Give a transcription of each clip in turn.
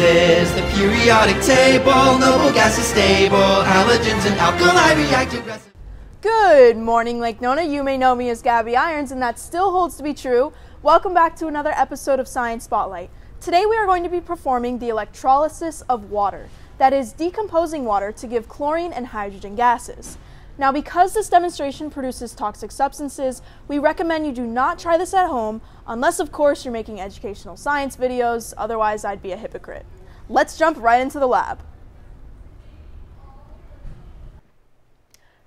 gases. The periodic table, noble gases stable. Halogens and alkali react aggressively. Good morning, Lake Nona. You may know me as Gabby Irons, and that still holds to be true. Welcome back to another episode of Science Spotlight. Today we are going to be performing the electrolysis of water, that is, decomposing water to give chlorine and hydrogen gases. Now, because this demonstration produces toxic substances, we recommend you do not try this at home, unless, of course, you're making educational science videos, otherwise, I'd be a hypocrite. Let's jump right into the lab.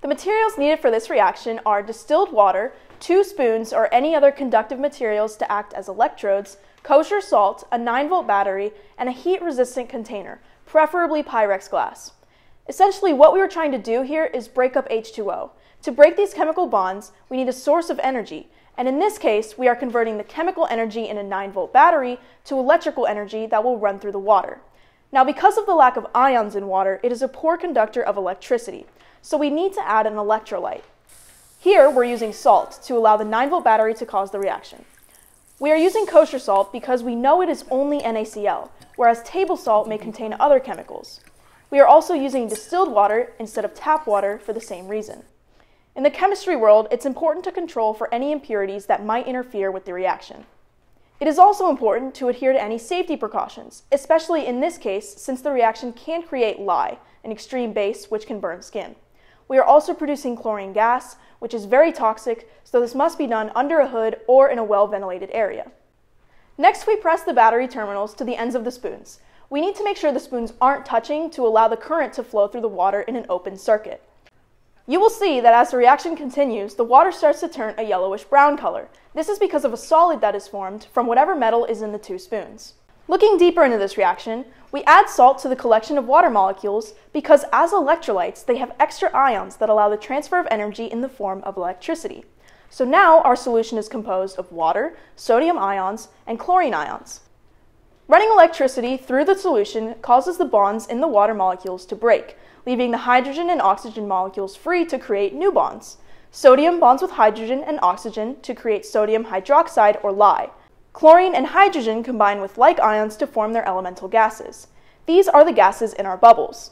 The materials needed for this reaction are distilled water, two spoons or any other conductive materials to act as electrodes, kosher salt, a 9 volt battery, and a heat resistant container, preferably Pyrex glass. Essentially, what we were trying to do here is break up H2O. To break these chemical bonds, we need a source of energy, and in this case, we are converting the chemical energy in a 9 volt battery to electrical energy that will run through the water. Now, because of the lack of ions in water, it is a poor conductor of electricity so we need to add an electrolyte. Here, we're using salt to allow the 9 volt battery to cause the reaction. We are using kosher salt because we know it is only NaCl, whereas table salt may contain other chemicals. We are also using distilled water instead of tap water for the same reason. In the chemistry world, it's important to control for any impurities that might interfere with the reaction. It is also important to adhere to any safety precautions, especially in this case since the reaction can create lye, an extreme base which can burn skin. We are also producing chlorine gas, which is very toxic, so this must be done under a hood or in a well-ventilated area. Next, we press the battery terminals to the ends of the spoons. We need to make sure the spoons aren't touching to allow the current to flow through the water in an open circuit. You will see that as the reaction continues, the water starts to turn a yellowish brown color. This is because of a solid that is formed from whatever metal is in the two spoons. Looking deeper into this reaction, we add salt to the collection of water molecules because as electrolytes, they have extra ions that allow the transfer of energy in the form of electricity. So now our solution is composed of water, sodium ions, and chlorine ions. Running electricity through the solution causes the bonds in the water molecules to break, leaving the hydrogen and oxygen molecules free to create new bonds. Sodium bonds with hydrogen and oxygen to create sodium hydroxide or lye, Chlorine and hydrogen combine with like ions to form their elemental gases. These are the gases in our bubbles.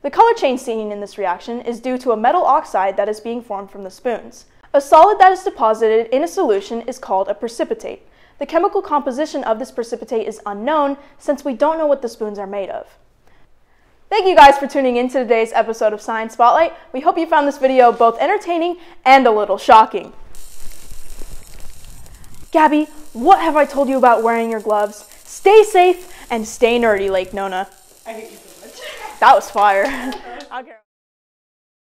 The color change seen in this reaction is due to a metal oxide that is being formed from the spoons. A solid that is deposited in a solution is called a precipitate. The chemical composition of this precipitate is unknown since we don't know what the spoons are made of. Thank you guys for tuning in to today's episode of Science Spotlight. We hope you found this video both entertaining and a little shocking. Gabby, what have I told you about wearing your gloves? Stay safe and stay nerdy, Lake Nona. I hate you so much. That was fire.